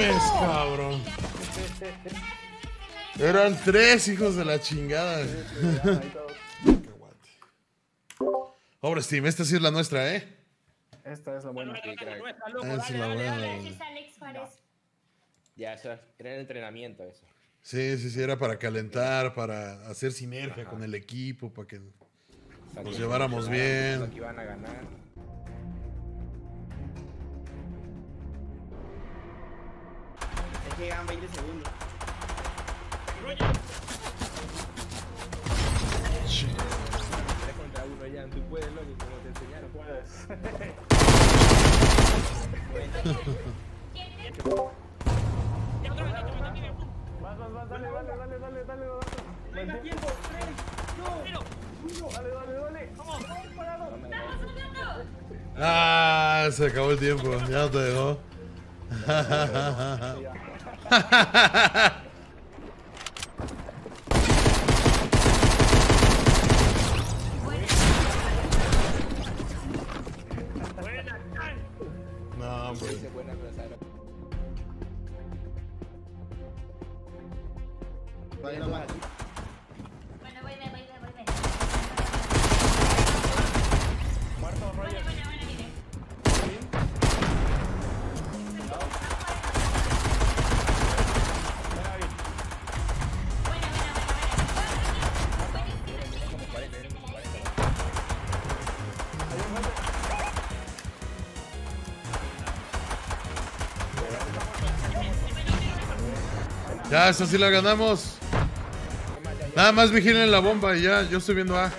mames, cabrón. Eran tres hijos de la chingada. Pobre Steam, esta sí es la nuestra, ¿eh? Esta es la buena. Esa es la buena. Gracias, Alex Juárez. Ya, eso era el entrenamiento eso. Sí, sí, sí, era para calentar, para hacer sinergia con el equipo, para que... Nos lleváramos bien. A ganar. Quedan 20 segundos. Tres contra uno ya, tú puedes, loco, como te enseñaron. Puedes. Vas, vas, vas, dale, dale, dale, dale, dale, tiempo. 3, 2, 1. Dale, dale, dale. Ah, se acabó el tiempo, ya no te dejó. No, hombre. Buena Ya, esa sí la ganamos. Nada más vigilen la bomba y ya, yo estoy viendo A.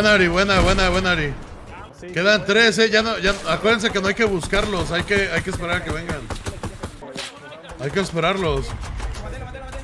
Buena, Ari, buena, buena, buena, Ari. Sí, Quedan tres, eh, ya no, ya, acuérdense que no hay que buscarlos, hay que, hay que esperar a que vengan. Hay que esperarlos. Mate, mate, mate.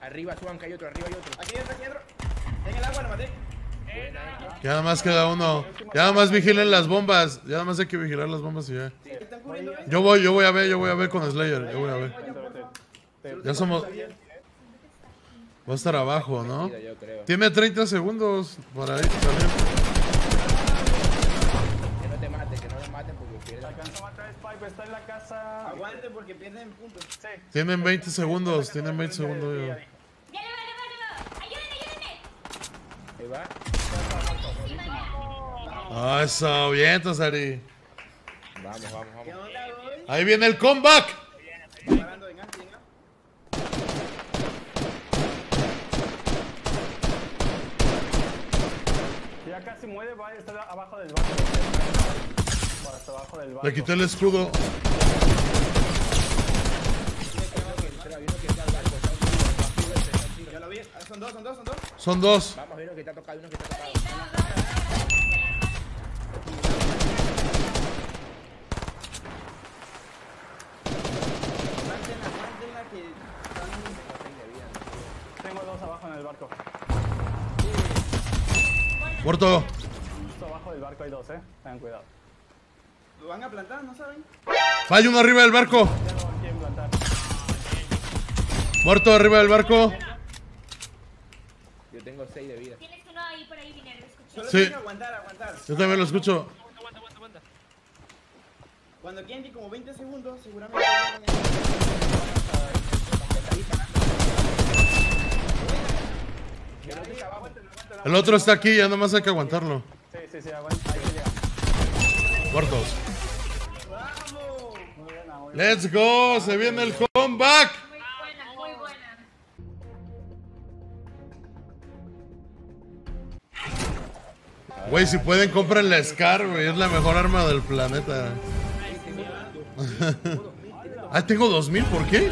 Arriba, suban, que hay otro, arriba hay otro. Aquí entra, aquí. En el agua lo maté. Ya nada más queda uno. Ya nada más vigilen las bombas. Ya nada más hay que vigilar las bombas y ya. Yo voy, yo voy a ver, yo voy a ver con Slayer, yo voy a ver. Ya somos... Va a estar abajo, ¿no? Tiene 30 segundos para ir salir. Que no te maten, que no lo maten porque pierden. Alcanza a matar a Spike, está en la casa. Aguante porque pierden puntos. Sí. Tienen 20 segundos, tienen 20 segundos. ya. Ya le va, le va, le va. Ayúdenme, ayúdenme. Ahí va. Ah, eso, bien, Tosari. Vamos, vamos, ¿Qué vamos. Ahí viene el comeback. Casi muere, va a estar abajo del barco. Va hasta abajo del barco. Le quité el escudo. Ya lo vi. Ah, Son dos, son dos, son dos. Son dos. Vamos, uno que te ha tocado, uno que te ha tocado. Mántenla, mántenla que están Tengo dos abajo en el barco. Muerto. Justo abajo del barco hay dos, eh. Tengan cuidado. Lo van a plantar, ¿no saben? Hay uno arriba del barco. Ya quieren plantar. Muerto arriba del barco. Yo tengo 6 de vida. Tienes uno ahí por ahí, Viner, lo escuché. Solo Sí. tienen que aguantar, aguantar. Yo también lo escucho. Aguanta, aguanta, aguanta. Cuando queden como 20 segundos, seguramente. El otro está aquí, ya nomás hay que aguantarlo. Sí, sí, sí, aguanta. Ahí llega. Muertos. ¡Vamos! Muy buena, muy buena. Let's go, se viene el comeback. Muy buena, muy buena. Güey, si pueden, compren la Scar, güey. Es la mejor arma del planeta. ah, tengo 2000, ¿por qué?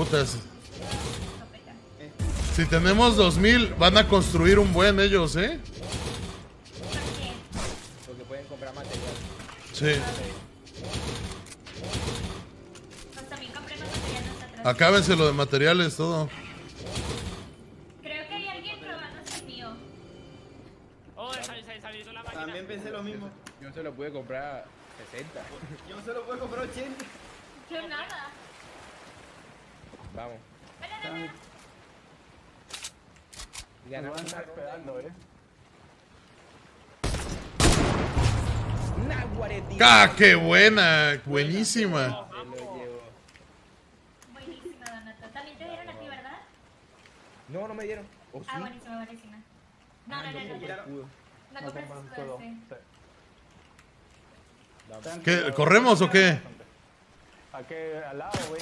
Putas. Si tenemos 2000, van a construir un buen ellos, ¿eh? Porque pueden comprar material. Sí. Pues. Acábense lo de materiales, todo. Creo que hay alguien probando el mío. Oh, se, se, se habilitó la máquina. También pensé lo mismo. Yo se lo pude comprar a 60. Yo solo puedo comprar 80. Yo nada. Vamos. Ven. Nos Ganamos van a estar esperando, eh. ¡Ah, qué buena! Buenísima. Buenísima, Donato. También te dieron a ti, ¿verdad? No, no me dieron. Ah, buenísima, buenísima. No, no, no, no. No, No compras ¿Qué. ¿corremos o qué? Aquí al lado, güey.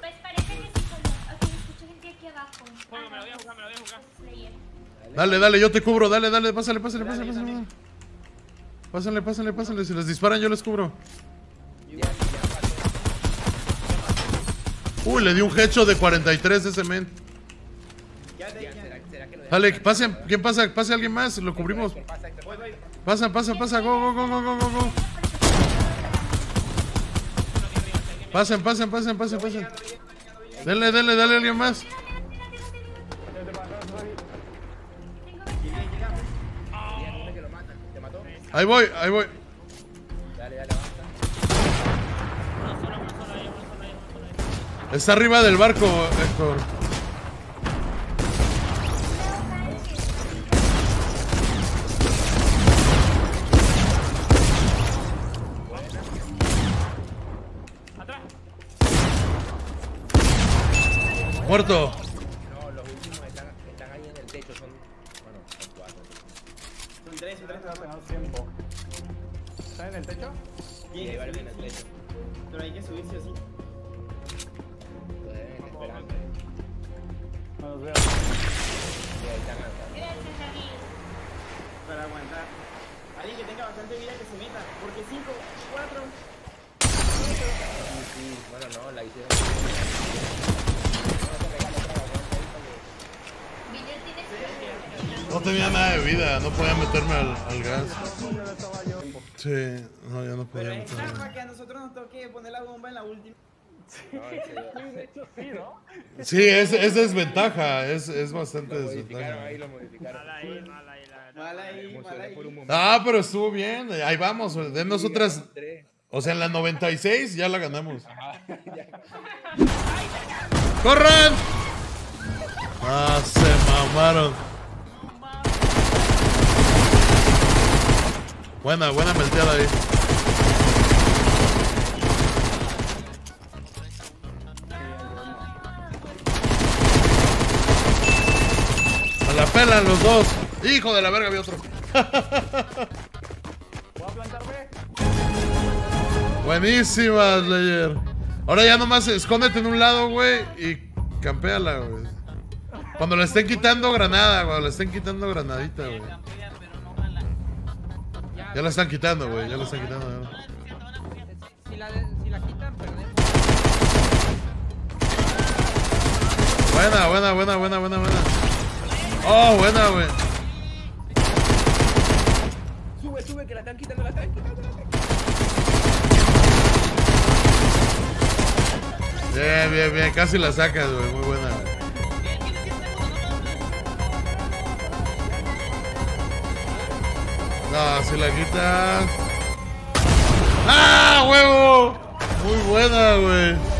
Pues parece que sí, solo. Ok, escucho gente aquí abajo. Juego, me lo voy a no, jugar, me lo voy a jugar. Slayer. Dale, dale, yo te cubro. Dale, dale, pásale, pásale, pásale, pásale. Pásale, pásale, pásale. Si les disparan, yo les cubro. Uy, le di un hecho de 43 de ese men. Ya te Ya, ya. ¿será, será que lo Dale, pasen. ¿Quién pasa? Pase alguien más. Lo cubrimos. Pasa, pasa, pasa. Go, go, go, go, go, go, go. Pasen, pasen, pasen, pasen, pasen. Dale, dale, dale a alguien más. Ahí voy, ahí voy. Dale, dale. Está arriba del barco, Héctor. Muerto. No, los últimos están, están ahí en el techo. Son. Bueno, son cuatro. Son tres, son tres. No tenemos tiempo. ¿Está en el techo? Hay Bien, varios en el techo. pero hay que subir sí o sí. Lo deben esperando. No los veo. Y ahí están acá. Gracias, David. Para aguantar. Alguien que tenga bastante vida que se meta. Porque 5, 4. Sí, bueno, no, la hicieron. No tenía nada de vida, no podía meterme al, al gas. Sí, no, ya no Pero podía es meterme. para que a nosotros nos toque poner la bomba en la última. No, en serio. De hecho, sí, ¿no? Sí, es, es desventaja, es, es bastante Lo modificaron ahí, desventaja. lo modificaron. Ahí, momento. Ah, pero estuvo bien, ahí vamos, denos otras. Tres. O sea, en la 96 ya la ganamos. ¡Corran! Ah, se mamaron. Buena, buena melteada ahí. Me la pelan los dos. Hijo de la verga, vi otro. ¿Puedo plantarme? Ahora ya nomás escóndete en un lado, güey, y campeala, güey. Cuando le estén quitando granada, cuando le estén quitando granadita, güey. Ya la están quitando, güey, ya la están quitando. Si la, si la quitan, perdemos. Buena, buena, buena, buena, buena, buena. Oh, buena, güey. Sube, sube, que la están quitando, la están quitando. la están quitando. Bien, bien, bien, casi la sacas, güey, muy buena. No, si la quitas. ¡Ah, huevo! Muy buena, güey.